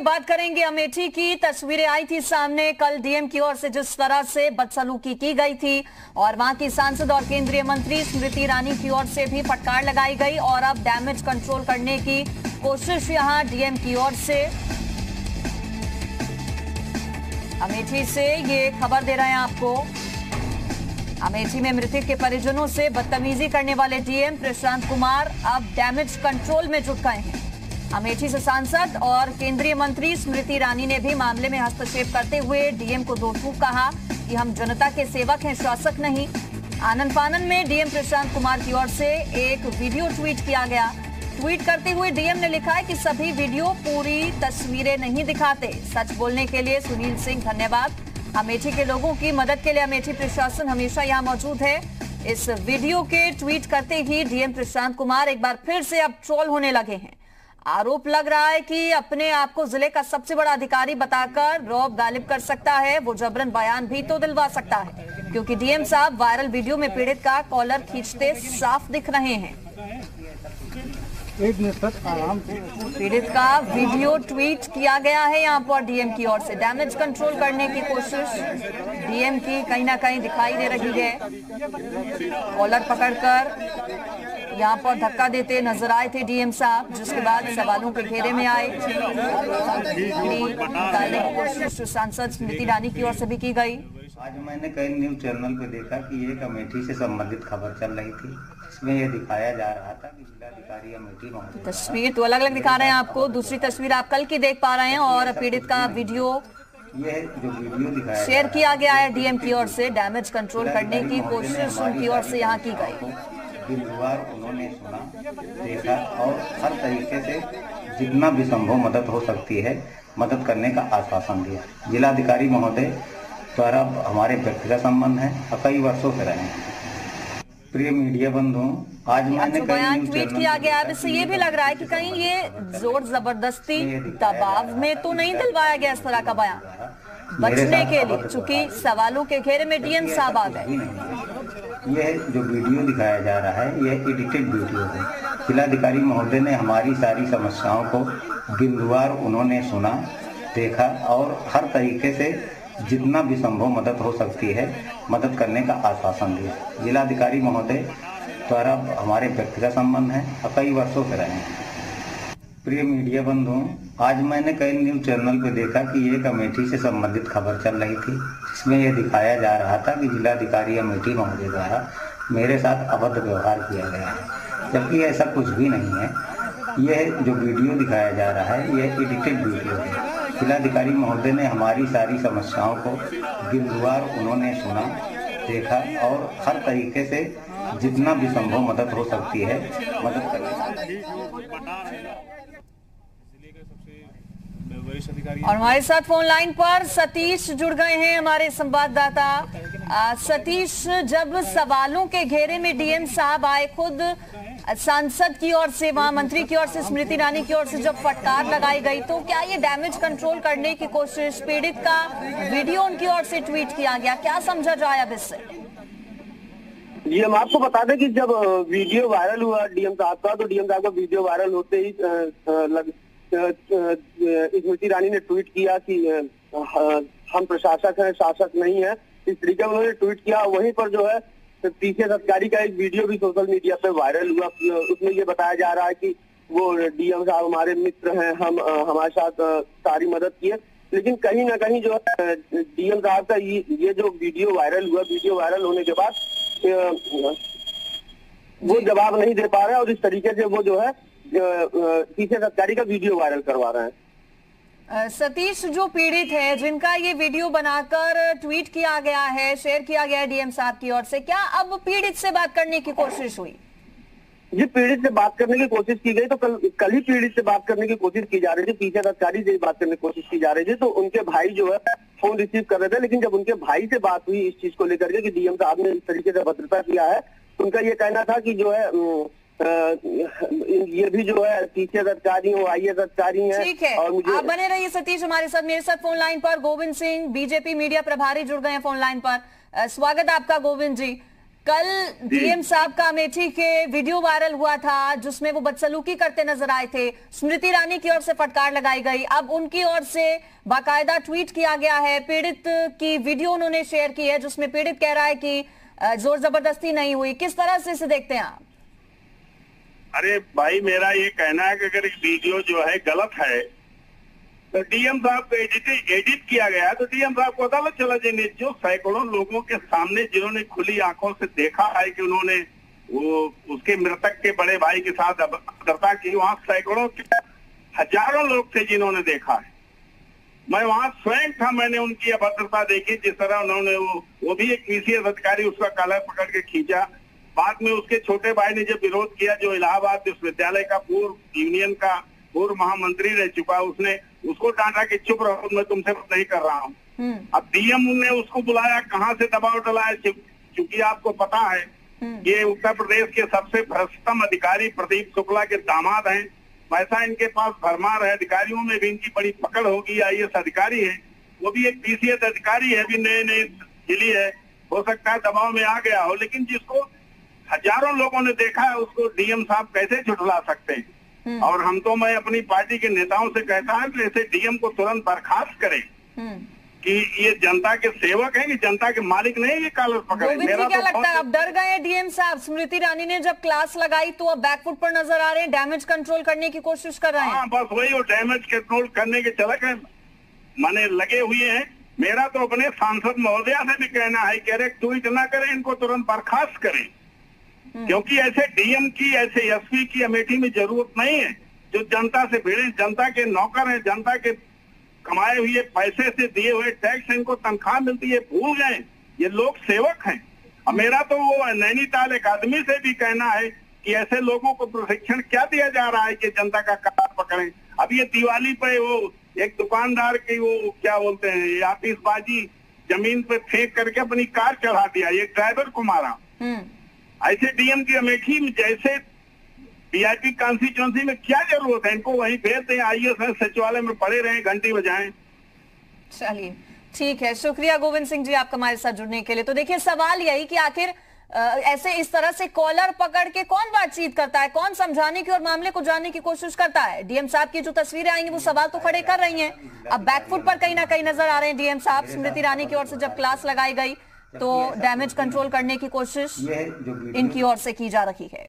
बात करेंगे अमेठी की। तस्वीरें आई थी सामने। कल डीएम की ओर से जिस तरह से बदसलूकी की गई थी और वहाँ की सांसद और केंद्रीय मंत्री स्मृति ईरानी की ओर से भी फटकार लगाई गई और अब डैमेज कंट्रोल करने की कोशिश यहाँ डीएम की ओर से। अमेठी से ये खबर दे रहे हैं आपको। अमेठी में मृतक के परिजनों से बदतमीजी करने वाले डीएम प्रशांत कुमार अब डैमेज कंट्रोल में जुट गए हैं। अमेठी से सांसद और केंद्रीय मंत्री स्मृति ईरानी ने भी मामले में हस्तक्षेप करते हुए डीएम को दोषमुख कहा कि हम जनता के सेवक हैं, शासक नहीं। आनंद फानन में डीएम प्रशांत कुमार की ओर से एक वीडियो ट्वीट किया गया। ट्वीट करते हुए डीएम ने लिखा है कि सभी वीडियो पूरी तस्वीरें नहीं दिखाते। सच बोलने के लिए सुनील सिंह धन्यवाद। अमेठी के लोगों की मदद के लिए अमेठी प्रशासन हमेशा यहाँ मौजूद है। इस वीडियो के ट्वीट करते ही डीएम प्रशांत कुमार एक बार फिर से अब ट्रोल होने लगे हैं। आरोप लग रहा है कि अपने आप को ज़िले का सबसे बड़ा अधिकारी बताकर रौब गालिब कर सकता है वो जबरन बयान भी तो दिलवा सकता है क्योंकि डीएम साहब वायरल वीडियो में पीड़ित का कॉलर खींचते साफ़ दिख रहे हैं। एक मिनट तक आराम पीड़ित का वीडियो ट्वीट किया गया है यहाँ पर डीएम की ओर से। डैमेज कंट्रोल करने की कोशिश डीएम की कहीं ना कहीं दिखाई दे रही है। कॉलर पकड़कर यहाँ पर धक्का देते नज़र आए थे डीएम साहब जिसके बाद सवालों के घेरे में आए। निकालने की कोशिश सांसद स्मृति ईरानी की ओर से भी की गई। आज मैंने कई न्यूज़ चैनल पे देखा कि एक अमेठी से संबंधित खबर चल रही थी इसमें यह दिखाया जा रहा था कि जिलाधिकारी अमेठी महोदय तस्वीर तो अलग अलग दिखा रहे हैं आपको दूसरी तस्वीर आप कल की देख पा रहे हैं और पीड़ित का वीडियो यह जो वीडियो दिखाया शेयर किया गया है डीएम की ओर से। डैमेज कंट्रोल करने की कोशिश उनकी ओर से यहाँ की गई। बिंदुवार उन्होंने सुना देखा और हर तरीके से जितना भी संभव मदद हो सकती है मदद करने का आश्वासन दिया। जिलाधिकारी महोदय द्वारा हमारे व्यक्तिगत संबंध है और कई वर्षों से रहे हैं। प्रिय मीडिया बंधुओं आज मैंने बयान ट्वीट किया गया है इससे ये भी लग रहा है कि कहीं ये ज़ोर ज़बरदस्ती दबाव में तो नहीं दिलवाया गया इस तरह का बयान। बचने के लिए चूँकि सवालों के घेरे में डीएम साहब आ गए। यह जो वीडियो दिखाया जा रहा है यह एडिटेड वीडियो है। जिलाधिकारी महोदय ने हमारी सारी समस्याओं को बिंदुवार उन्होंने सुना, देखा और हर तरीके से जितना भी संभव मदद हो सकती है, मदद करने का आश्वासन दिया। जिलाधिकारी महोदय द्वारा हमारे व्यक्तिगत संबंध है और कई वर्षों से रहे हैं। प्रिय मीडिया बंधुओं, आज मैंने कई न्यूज़ चैनल पर देखा कि एक अमेठी से संबंधित खबर चल रही थी, जिसमें यह दिखाया जा रहा था कि जिलाधिकारी अमेठी महोदय द्वारा मेरे साथ अभद्र व्यवहार किया गया है। जबकि ऐसा कुछ भी नहीं है। यह जो वीडियो दिखाया जा रहा है, यह एडिटेड वीडियो है। जिलाधिकारी महोदय ने हमारी सारी समस्याओं को बिंदुवार उन्होंने सुना, देखा और हर तरीके से जितना भी संभव मदद हो सकती है, मदद करने और हमारे साथ फ़ोन लाइन पर सतीश जुड़ गए हैं हमारे संवाददाता। सतीश, जब सवालों के घेरे में डीएम साहब आए, खुद सांसद की ओर से, वहाँ मंत्री की ओर से, स्मृति ईरानी की ओर से जब फटकार लगाई गई तो क्या ये डैमेज कंट्रोल करने की कोशिश, पीड़ित का वीडियो उनकी ओर से ट्वीट किया गया? क्या समझा जाए अब इससे? जी हम आपको बता दें कि जब वीडियो वायरल हुआ, डीएम साहब का तो डीएम साहब का वीडियो वायरल होते ही स्मृति ईरानी ने ट्वीट किया कि हम प्रशासक हैं, शासक नहीं है। इस तरीके उन्होंने ट्वीट किया, वहीं पर जो है, पीछे अधिकारी का एक वीडियो भी सोशल मीडिया पे वायरल हुआ। उसमें ये बताया जा रहा है कि वो डीएम साहब हमारे मित्र हैं, हम हमारे साथ सारी मदद किए। लेकिन कहीं ना कहीं जो है डीएम साहब का ये जो वीडियो वायरल हुआ, वीडियो वायरल होने के बाद वो जवाब नहीं दे पा रहे और इस तरीके से वो जो है पीछे सरकारी का वीडियो वायरल करवा रहे हैं। सतीश, जो पीड़ित है, जिनका ये वीडियो बनाकर ट्वीट किया गया है, शेयर किया गया है डीएम साहब की ओर से, क्या अब पीड़ित से बात करने की कोशिश हुई? ये पीड़ित से बात करने की कोशिश की गई तो कल कल ही पीड़ित से बात करने की कोशिश की जा रही थी। पीछे अधिकारी से बात करने की कोशिश की जा रही थी तो उनके भाई जो है फ़ोन रिसीव कर रहे थे। लेकिन जब उनके भाई से बात हुई इस चीज़ को लेकर के कि डीएम साहब ने इस तरीके से भद्रता किया है तो उनका ये कहना था कि जो है ये भी जो है पीछे अधिकारी हो आई एस अधिकारी हैं। ठीक है। और मुझे आप बने रहिए सतीश हमारे साथ मेरे साथ फ़ोन लाइन पर। गोविंद सिंह बीजेपी मीडिया प्रभारी जुड़ गए हैं फ़ोन लाइन पर। स्वागत आपका गोविंद जी। कल डीएम साहब का अमेठी के वीडियो वायरल हुआ था जिसमें वो बदसलूकी करते नज़र आए थे। स्मृति ईरानी की ओर से फटकार लगाई गई। अब उनकी ओर से बाकायदा ट्वीट किया गया है। पीड़ित की वीडियो उन्होंने शेयर की है जिसमें पीड़ित कह रहा है कि ज़ोर ज़बरदस्ती नहीं हुई। किस तरह से इसे देखते हैं आप? अरे भाई मेरा ये कहना है कि अगर वीडियो जो है गलत है डीएम साहब को एडिट एडिट किया गया तो डीएम साहब को अदालत चला जाएँगे जो सैकड़ों लोगों के सामने जिन्होंने खुली आँखों से देखा है कि उन्होंने वो उसके मृतक के बड़े भाई के साथ अभद्रता की, वहाँ सैकड़ों के हज़ारों लोग थे जिन्होंने देखा है। मैं वहाँ स्वयं था, मैंने उनकी अभद्रता देखी, जिस तरह उन्होंने वो वो भी एक पीसीएस अधिकारी, उसका कलर पकड़ के खींचा। बाद में उसके छोटे भाई ने जब विरोध किया, जो इलाहाबाद विश्वविद्यालय का पूर्व यूनियन का पूर्व महामंत्री रह चुका, उसने उसको डांटा कि चुप रहो मैं तुमसे बात नहीं कर रहा हूँ। हम्म। अब डीएम ने उसको बुलाया कहाँ से दबाव डलाया क्योंकि आपको पता है हम्म। ये उत्तर प्रदेश के सबसे भ्रष्टतम अधिकारी प्रदीप शुक्ला के दामाद हैं। वैसा इनके पास भरमार है अधिकारियों में भी इनकी बड़ी पकड़ होगी आई अधिकारी है। वो भी एक पीसीएस अधिकारी है भी नए नए जिली है। हो सकता है दबाव में आ गया हो लेकिन जिसको हज़ारों लोगों ने देखा है उसको डीएम साहब कैसे झुठला सकते हैं? और हम तो मैं अपनी पार्टी के नेताओं से कहता हूँ कि ऐसे डीएम को तुरंत बर्खास्त करें हम्म। कि ये जनता के सेवक हैं कि जनता के मालिक नहीं ये कॉलर पकड़े। मेरा क्या तो लगता है अब डर गए डीएम साहब? स्मृति ईरानी ने जब क्लास लगाई तो अब बैकफुट पर नज़र आ रहे हैं डैमेज कंट्रोल करने की कोशिश कर रहे हैं। हाँ बस वही वो डैमेज कंट्रोल करने के चलक है। माने लगे हुए हैं। मेरा तो अपने सांसद महोदया से भी कहना है कि अरे ट्वीट ना करें इनको तुरंत बर्खास्त करें। क्योंकि ऐसे डीएम की ऐसे एसपी की अमेठी में ज़रूरत नहीं है। जो जनता से भिड़े जनता के नौकर हैं जनता के कमाए हुए पैसे से दिए हुए टैक्स इनको तनख्वाह मिलती है भूल गए। ये लोग सेवक हैं। और मेरा तो वो नैनीताल अकादमी से भी कहना है कि ऐसे लोगों को प्रशिक्षण क्या दिया जा रहा है कि जनता का कार पकड़े। अब ये दिवाली पे वो एक दुकानदार की वो क्या बोलते हैं आतिशबाजी ज़मीन पे फेंक करके अपनी कार चढ़ा दिया ये ड्राइवर को मारा। हम्म। ऐसे डीएम की अमेठी में जैसे वीआईपी कॉन्स्टिट्यूंसी में क्या ज़रूरत है? इनको वहीं भेज दें आईएएस सचिवालय में पड़े रहे, घंटी बजाएँ। चलिए, ठीक है। शुक्रिया गोविंद सिंह जी आपका हमारे साथ जुड़ने के लिए। तो देखिए, सवाल यही कि आखिर ऐसे इस तरह से कॉलर पकड़ के कौन बातचीत करता है? कौन समझाने की और मामले को जानने की कोशिश करता है? डीएम साहब की जो तस्वीरें आएँगी, वो सवाल तो खड़े कर रही हैं। अब बैकफुट पर कहीं ना कहीं नज़र आ रहे हैं डीएम साहब। स्मृति ईरानी की ओर से जब क्लास लगाई गई तो डैमेज कंट्रोल करने की कोशिश इनकी ओर से की जा रही है।